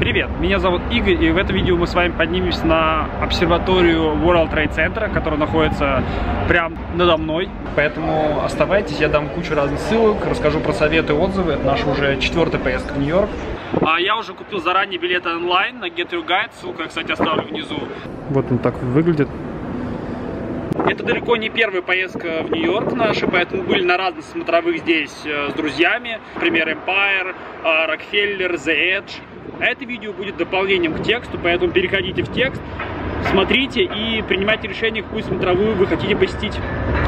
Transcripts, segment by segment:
Привет, меня зовут Игорь, и в этом видео мы с вами поднимемся на обсерваторию World Trade Center, которая находится прямо надо мной. Поэтому оставайтесь, я дам кучу разных ссылок, расскажу про советы и отзывы. Это наша уже четвертая поездка в Нью-Йорк. А я уже купил заранее билеты онлайн на Get Your Guide, ссылку я, кстати, оставлю внизу. Вот он так выглядит. Это далеко не первая поездка в Нью-Йорк наша, поэтому были на разных смотровых здесь э, с друзьями. Например, Empire, э, Rockefeller, The Edge. А это видео будет дополнением к тексту, поэтому переходите в текст, смотрите и принимайте решение, какую смотровую вы хотите посетить.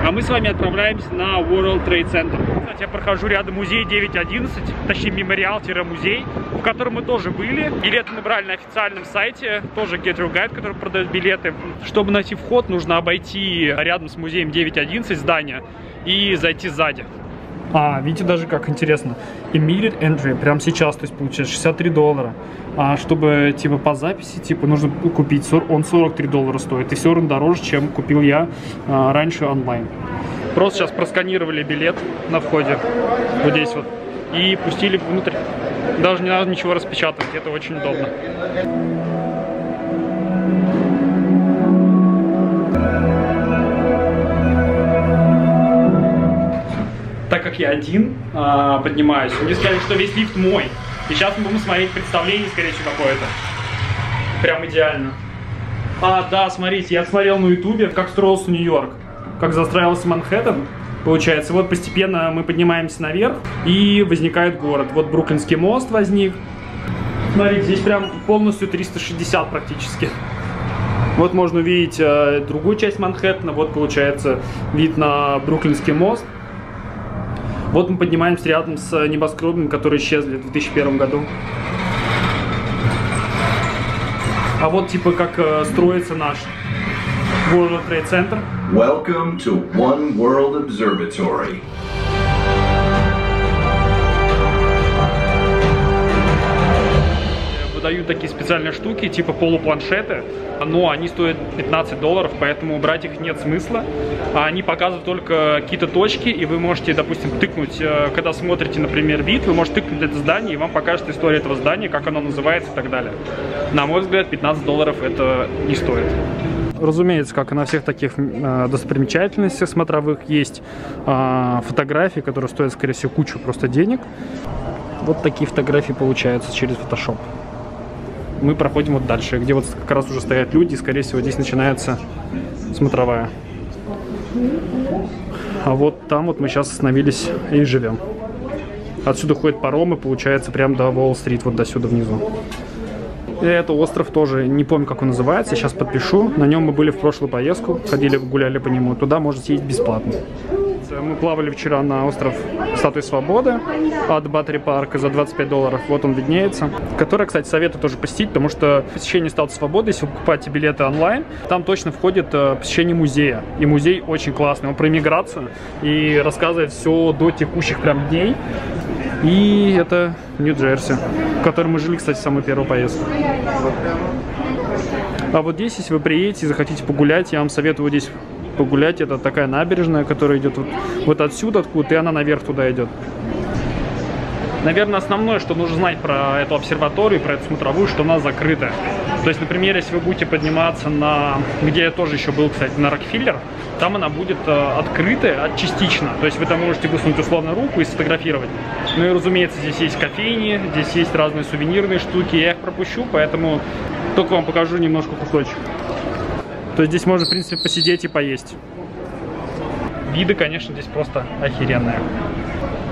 А мы с вами отправляемся на World Trade Center. Кстати, я прохожу рядом музей 911, точнее мемориал-музей, в котором мы тоже были. Билеты набрали на официальном сайте, тоже Get Your Guide, который продает билеты. Чтобы найти вход, нужно обойти рядом с музеем 911 здание и зайти сзади. А, видите, даже как интересно. Immediate entry, прямо сейчас, то есть получается 63 доллара. А чтобы, типа, по записи, типа, нужно купить, он 43 доллара стоит. И все равно дороже, чем купил я а, раньше онлайн. Просто сейчас просканировали билет на входе, вот здесь вот, и пустили внутрь. Даже не надо ничего распечатать, это очень удобно. Как я один а, поднимаюсь, мне сказали, что весь лифт мой. И сейчас мы будем смотреть представление, скорее всего, какое-то. Прям идеально. А, да, смотрите, я смотрел на ютубе, как строился Нью-Йорк, как застраивался Манхэттен. Получается, вот постепенно мы поднимаемся наверх, и возникает город. Вот Бруклинский мост возник. Смотрите, здесь прям полностью 360 практически. Вот можно увидеть э, другую часть Манхэттена. Вот получается вид на Бруклинский мост. Вот мы поднимаемся рядом с небоскребами, которые исчезли в 2001 году. А вот типа как э, строится наш World Trade Center. Welcome to One World Observatory. Выдают такие специальные штуки, типа полупланшеты, но они стоят 15 долларов, поэтому брать их нет смысла. А они показывают только какие-то точки, и вы можете, допустим, тыкнуть, э, когда смотрите, например, вид, вы можете тыкнуть это здание, и вам покажет историю этого здания, как оно называется и так далее. На мой взгляд, 15 долларов это не стоит. Разумеется, как и на всех таких э, достопримечательностях смотровых, есть э, фотографии, которые стоят, скорее всего, кучу просто денег. Вот такие фотографии получаются через Photoshop мы проходим вот дальше, где вот как раз уже стоят люди, и, скорее всего, здесь начинается смотровая. А вот там вот мы сейчас остановились и живем. Отсюда ходят паромы, получается, прям до Уолл-стрит, вот до сюда внизу. И это остров тоже, не помню, как он называется, сейчас подпишу. На нем мы были в прошлую поездку, ходили, гуляли по нему. Туда можете ездить бесплатно. Мы плавали вчера на остров Статуи Свободы от Батари Парка за 25 долларов. Вот он виднеется. Который, кстати, советую тоже посетить, потому что посещение Статуи Свободы, если вы покупаете билеты онлайн, там точно входит э, посещение музея. И музей очень классный. Он про иммиграцию и рассказывает все до текущих прям дней. И это Нью-Джерси, в котором мы жили, кстати, самую первую поездку. А вот здесь, если вы приедете и захотите погулять, я вам советую здесь погулять. Это такая набережная, которая идет вот, вот отсюда, откуда, и она наверх туда идет. Наверное, основное, что нужно знать про эту обсерваторию, про эту смотровую, что она закрыта. То есть, например, если вы будете подниматься на, где я тоже еще был, кстати, на Рокфеллер, там она будет э, открытая частично. То есть вы там можете высунуть условно руку и сфотографировать. Ну и, разумеется, здесь есть кофейни, здесь есть разные сувенирные штуки. Я их пропущу, поэтому только вам покажу немножко кусочек. То есть здесь можно, в принципе, посидеть и поесть. Виды, конечно, здесь просто охеренные.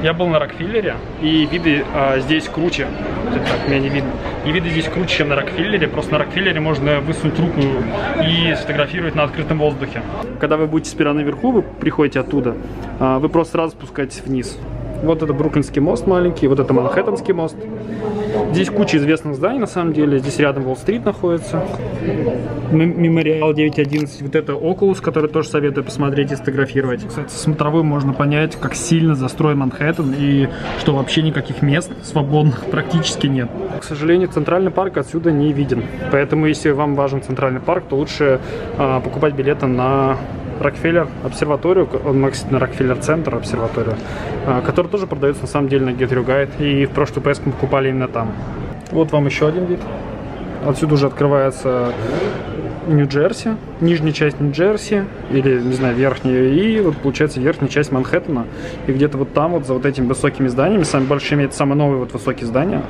Я был на Рокфиллере, и виды а, здесь круче. Так, меня не видно. И виды здесь круче, чем на Рокфиллере. Просто на Рокфиллере можно высунуть руку и сфотографировать на открытом воздухе. Когда вы будете сперва наверху, вы приходите оттуда, а, вы просто сразу спускаетесь вниз. Вот это Бруклинский мост маленький, вот это Манхэттенский мост. Здесь куча известных зданий, на самом деле. Здесь рядом Уолл-стрит находится. Мемориал 911. Вот это Oculus, который тоже советую посмотреть и сфотографировать. Кстати, смотровой можно понять, как сильно застроен Манхэттен и что вообще никаких мест свободных практически нет. К сожалению, центральный парк отсюда не виден. Поэтому, если вам важен центральный парк, то лучше а, покупать билеты на Рокфеллер обсерваторию, на Рокфеллер центр обсерваторию, а, который тоже продается на самом деле на Get и в прошлую поездку мы покупали именно там. Вот вам еще один вид. Отсюда уже открывается Нью-Джерси, нижняя часть Нью-Джерси, или, не знаю, верхняя, и вот получается верхняя часть Манхэттена. И где-то вот там, вот за вот этими высокими зданиями, самые большими, это самые новые вот высокие здания,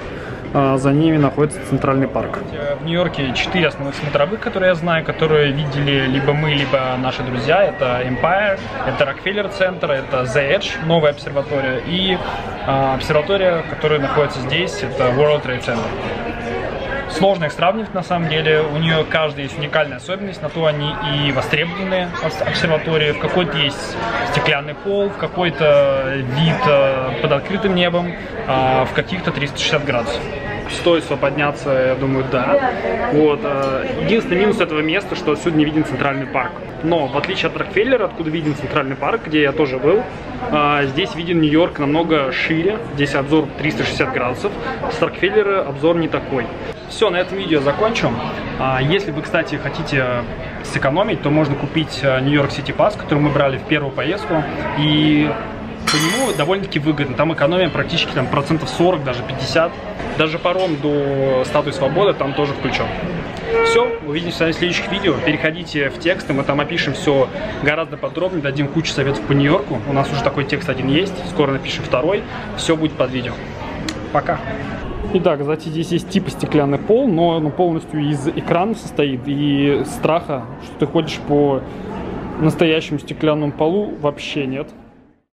за ними находится Центральный парк. В Нью-Йорке четыре основных смотровых, которые я знаю, которые видели либо мы, либо наши друзья. Это Empire, это Rockefeller центр, это The Edge, новая обсерватория, и а, обсерватория, которая находится здесь, это World Trade Center. Сложно их сравнивать на самом деле. У нее каждая есть уникальная особенность, на то они и востребованные обсерватории. В какой-то есть стеклянный пол, в какой-то вид э, под открытым небом, а в каких-то 360 градусов стоит подняться, я думаю, да. Вот. Э, единственный минус этого места, что отсюда не виден центральный парк. Но в отличие от Рокфеллера, откуда виден центральный парк, где я тоже был, э, здесь виден Нью-Йорк намного шире. Здесь обзор 360 градусов. С Рокфеллера обзор не такой. Все, на этом видео закончу. А, если вы, кстати, хотите сэкономить, то можно купить Нью-Йорк Сити Пас, который мы брали в первую поездку. И по нему довольно-таки выгодно. Там экономия практически там, процентов 40, даже 50. Даже паром до статуи свободы там тоже включен. Все, увидимся в следующих видео. Переходите в тексты, мы там опишем все гораздо подробнее, дадим кучу советов по Нью-Йорку. У нас уже такой текст один есть, скоро напишем второй. Все будет под видео. Пока. Итак, кстати, здесь есть типа стеклянный пол, но он полностью из экранов состоит и страха, что ты ходишь по настоящему стеклянному полу вообще нет.